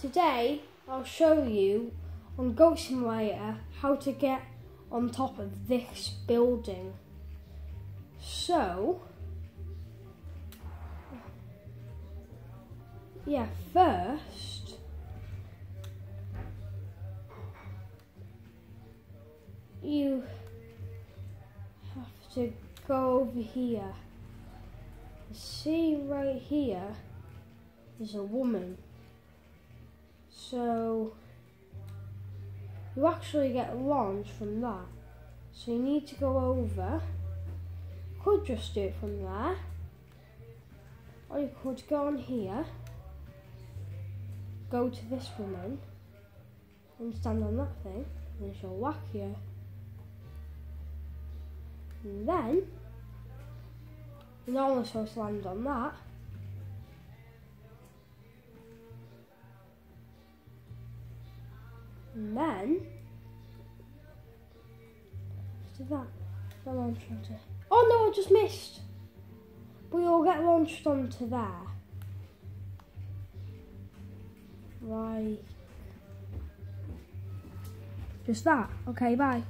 Today I'll show you on Goat Simulator how to get on top of this building. So, yeah, first, you have to go over here. See right here is a woman. So you actually get launched from that. So you need to go over. Could just do it from there. Or you could go on here. Go to this woman. And stand on that thing. And she'll whack you. And then you're not only supposed to land on that. And then after that, onto. Oh no, I just missed. But you'll get launched onto there. Right. Just that. Okay, bye.